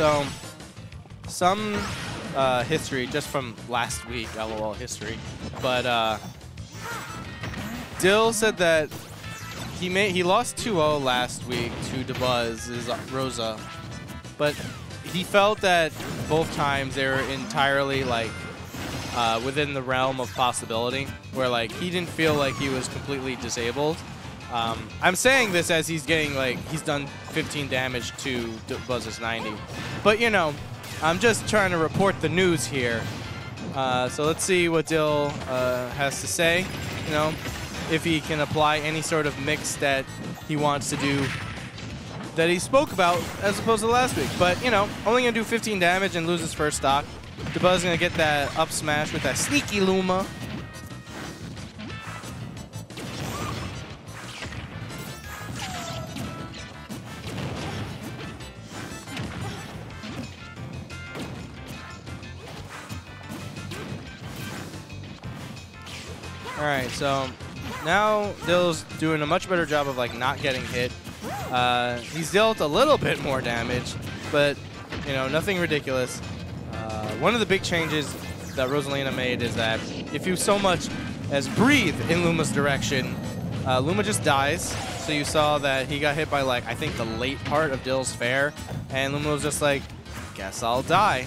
So, some uh, history just from last week, lol history. But uh, Dill said that he made he lost 2-0 last week to Dabuz's Rosa, but he felt that both times they were entirely like uh, within the realm of possibility, where like he didn't feel like he was completely disabled. Um, I'm saying this as he's getting like he's done 15 damage to Buzz's 90, but you know, I'm just trying to report the news here. Uh, so let's see what Dill uh, has to say. You know, if he can apply any sort of mix that he wants to do that he spoke about as opposed to last week. But, you know, only going to do 15 damage and lose his first stock. Dabuz going to get that up smash with that sneaky Luma. All right, so now Dill's doing a much better job of like not getting hit. Uh, he's dealt a little bit more damage, but you know nothing ridiculous. Uh, one of the big changes that Rosalina made is that if you so much as breathe in Luma's direction, uh, Luma just dies. So you saw that he got hit by like I think the late part of Dill's fair, and Luma was just like, guess I'll die,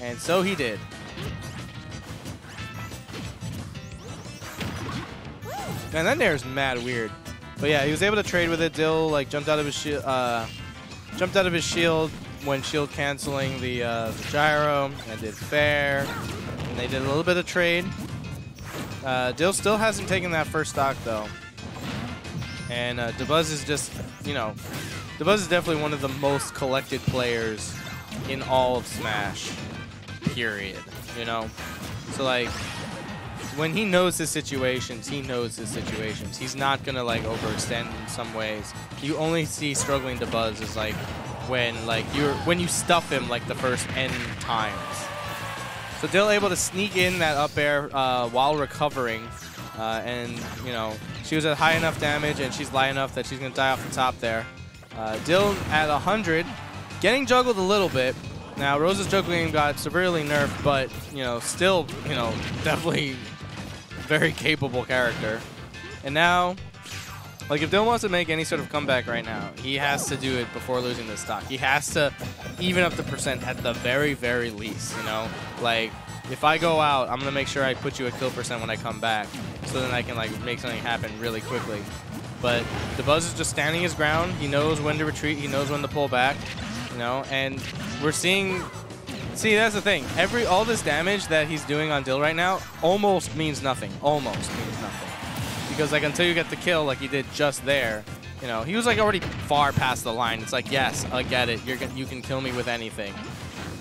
and so he did. Man, that is mad weird. But yeah, he was able to trade with it. Dill like jumped out of his shield, uh, jumped out of his shield when shield canceling the, uh, the gyro and did fair. And they did a little bit of trade. Uh, Dill still hasn't taken that first stock though. And uh, Dabuz is just, you know, Dabuz is definitely one of the most collected players in all of Smash. Period. You know, so like when he knows his situations, he knows his situations. He's not gonna like overextend in some ways. You only see struggling to buzz is like when like you're when you stuff him like the first n times. So Dill able to sneak in that up air uh, while recovering, uh, and you know she was at high enough damage and she's light enough that she's gonna die off the top there. Uh, Dill at 100, getting juggled a little bit. Now Rosa's juggling got severely nerfed, but you know still you know definitely very capable character. And now, like if Dill wants to make any sort of comeback right now, he has to do it before losing the stock. He has to even up the percent at the very, very least, you know? Like, if I go out, I'm going to make sure I put you a kill percent when I come back, so then I can like make something happen really quickly. But Dabuz is just standing his ground. He knows when to retreat. He knows when to pull back, you know? And we're seeing See, that's the thing. Every all this damage that he's doing on Dill right now almost means nothing. Almost means nothing. Because like until you get the kill like he did just there, you know, he was like already far past the line. It's like, yes, I get it. You're you can kill me with anything.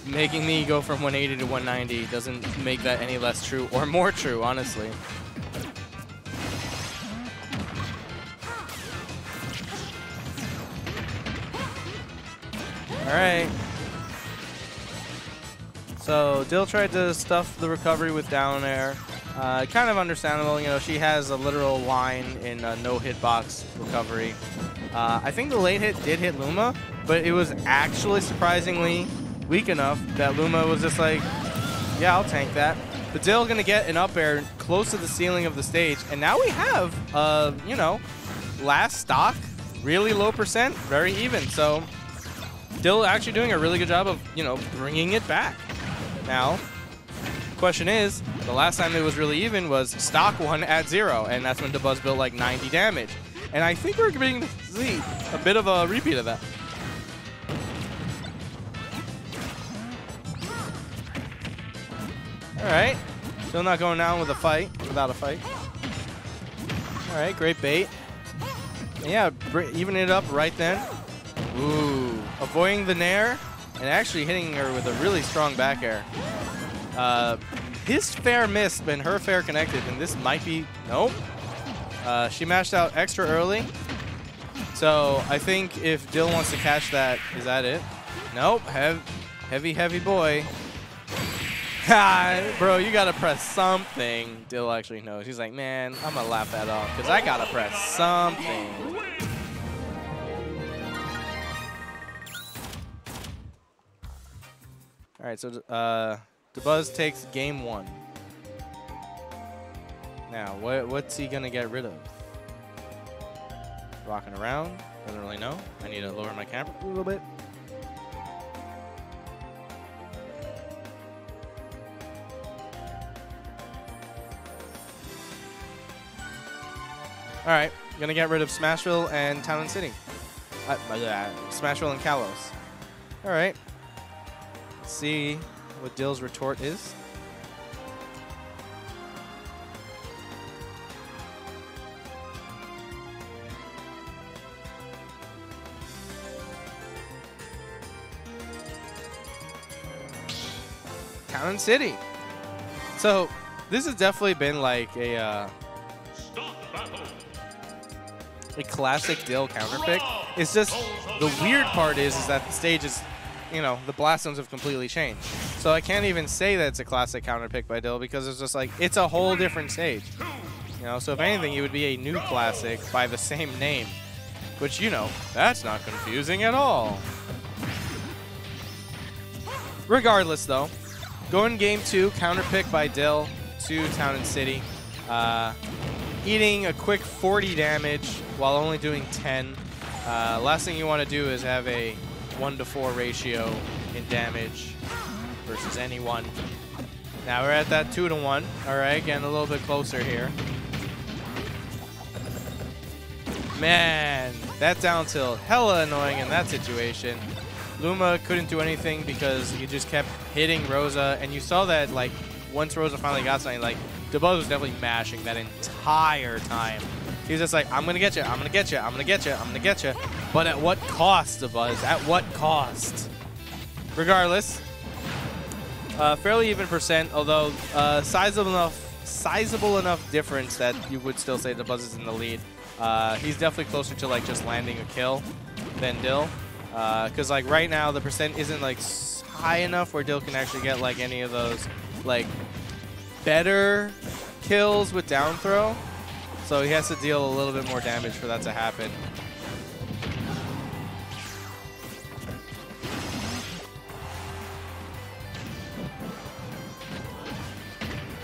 Making me go from 180 to 190 doesn't make that any less true or more true, honestly. All right. So Dill tried to stuff the recovery with down air. Uh, kind of understandable, you know, she has a literal line in a no hitbox recovery. Uh, I think the late hit did hit Luma, but it was actually surprisingly weak enough that Luma was just like, yeah, I'll tank that. But Dill gonna get an up air close to the ceiling of the stage, and now we have, uh, you know, last stock, really low percent, very even. So Dill actually doing a really good job of, you know, bringing it back. Now, question is, the last time it was really even was stock one at zero, and that's when Dabuz built like 90 damage. And I think we're going to see a bit of a repeat of that. Alright. Still not going down with a fight, without a fight. Alright, great bait. Yeah, even it up right then. Ooh. Avoiding the nair and actually hitting her with a really strong back air. Uh, his fair missed and her fair connected, and this might be... Nope. Uh, she mashed out extra early. So I think if Dill wants to catch that, is that it? Nope. Hev heavy, heavy boy. Bro, you gotta press something. Dill actually knows. He's like, man, I'm gonna laugh that off because I gotta press something. All right, so uh, Dabuz takes game one. Now, what what's he gonna get rid of? Rocking around. Doesn't really know. I need to lower my camera a little bit. All right, gonna get rid of Smashville and Town and City. Uh, Smashville and Kalos. All right. See what Dill's retort is. Town and City. So this has definitely been like a uh, a classic Dill counter pick. It's just the weird part is is that the stage is, you know, the blast have completely changed. So I can't even say that it's a classic counter pick by Dill because it's just like it's a whole different stage. You know, so if anything, it would be a new classic by the same name, which you know, that's not confusing at all. Regardless, though, going game two, counter pick by Dill to Town and City. Uh, eating a quick 40 damage while only doing 10. Uh, last thing you want to do is have a 1 to 4 ratio in damage versus anyone. Now we're at that 2 to 1. All right, getting a little bit closer here. Man, that down tilt, hella annoying in that situation. Luma couldn't do anything because he just kept hitting Rosa, and you saw that, like, once Rosa finally got something, like, Dabuz was definitely mashing that entire time. He was just like, I'm going to get you, I'm going to get you, I'm going to get you, I'm going to get you. But at what cost, Dabuz? At what cost? Regardless, uh, fairly even percent, although uh, sizable enough, sizable enough difference that you would still say Dabuz is in the lead. Uh, he's definitely closer to like just landing a kill than Dill. Because uh, like right now, the percent isn't like high enough where Dill can actually get like any of those like better kills with down throw. So he has to deal a little bit more damage for that to happen.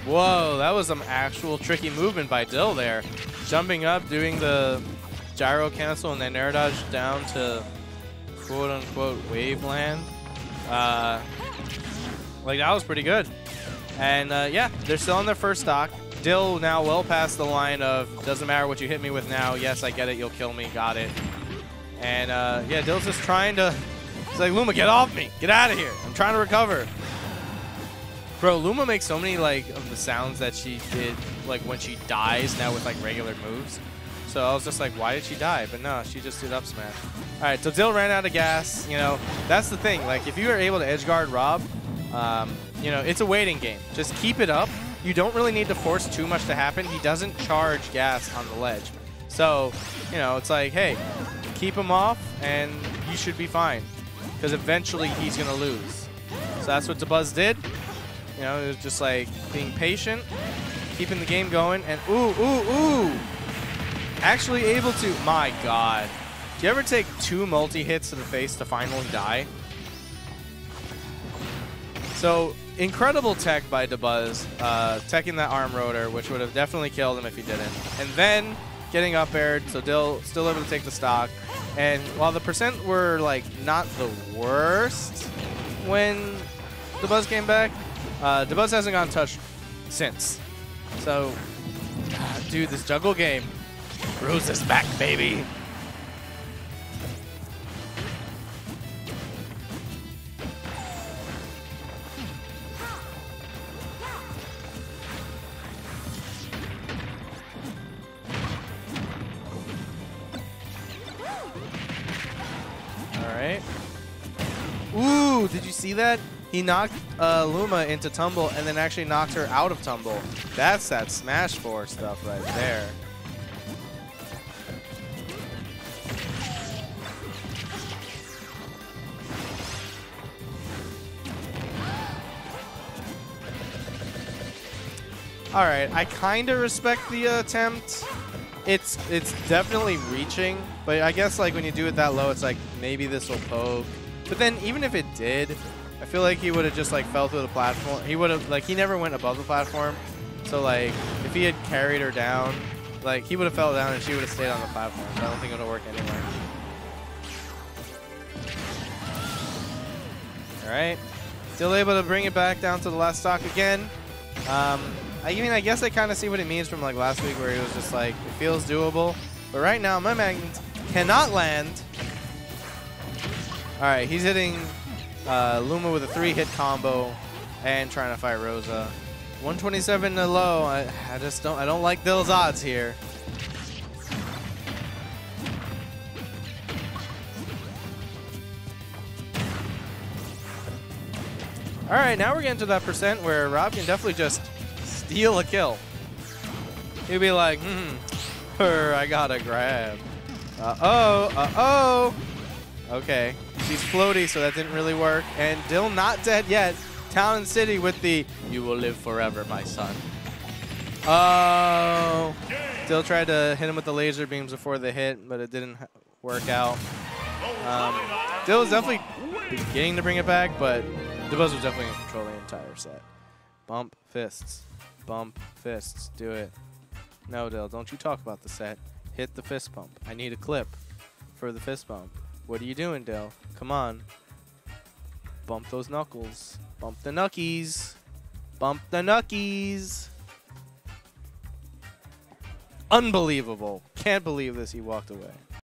Whoa, that was some actual tricky movement by Dill there. Jumping up, doing the gyro cancel, and then air dodge down to quote-unquote waveland. Uh, like, that was pretty good. And uh, yeah, they're still on their first stock. Dill now well past the line of doesn't matter what you hit me with now. Yes, I get it. You'll kill me. Got it. And uh, yeah, Dill's just trying to. He's like, Luma, get off me. Get out of here. I'm trying to recover. Bro, Luma makes so many like of the sounds that she did like when she dies now with like regular moves. So I was just like, why did she die? But no, she just did up smash. All right, so Dill ran out of gas. You know, that's the thing. Like, if you are able to edge guard Rob, um, you know, it's a waiting game. Just keep it up. You don't really need to force too much to happen. He doesn't charge gas on the ledge. So, you know, it's like, hey, keep him off and you should be fine. Because eventually he's going to lose. So that's what Dabuz did. You know, it was just like being patient, keeping the game going, and ooh, ooh, ooh. Actually able to, my God. Do you ever take two multi-hits to the face to finally die? So incredible tech by Dabuz, uh, teching that arm rotor, which would have definitely killed him if he didn't. And then getting up aired, so Dill still able to take the stock. And while the percent were like not the worst when Dabuz came back, uh, Dabuz hasn't gone touched since. So, uh, dude, this juggle game, is back, baby. Alright. Ooh, did you see that? He knocked uh, Luma into Tumble and then actually knocked her out of Tumble. That's that Smash 4 stuff right there. All right, I kind of respect the attempt. It's it's definitely reaching, but I guess like when you do it that low, it's like maybe this will poke. But then even if it did, I feel like he would have just like fell through the platform. He would have like he never went above the platform. So like if he had carried her down, like he would have fell down and she would have stayed on the platform. So I don't think it would work anyway. All right, still able to bring it back down to the last stock again. Um, I mean, I guess I kind of see what it means from like last week where he was just like, it feels doable. But right now, my Magnet cannot land. All right, he's hitting uh, Luma with a three-hit combo and trying to fight Rosa. 127 to low. I, I just don't. I don't like Dill's odds here. All right, now we're getting to that percent where Rob can definitely just steal a kill. He'd be like, hmm, I got a grab. Uh-oh, uh-oh. Okay, she's floaty, so that didn't really work. And Dill not dead yet. Town and City with the, you will live forever, my son. Oh. Dill tried to hit him with the laser beams before the hit, but it didn't work out. Um, Dill was definitely beginning to bring it back, but Dabuz was definitely in control the entire set. Bump fists. Bump fists. Do it. No, Dill, don't you talk about the set. Hit the fist bump. I need a clip for the fist bump. What are you doing, Dill? Come on. Bump those knuckles. Bump the knuckies. Bump the knuckies. Unbelievable. Can't believe this. He walked away.